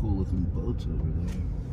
cool looking boats over there.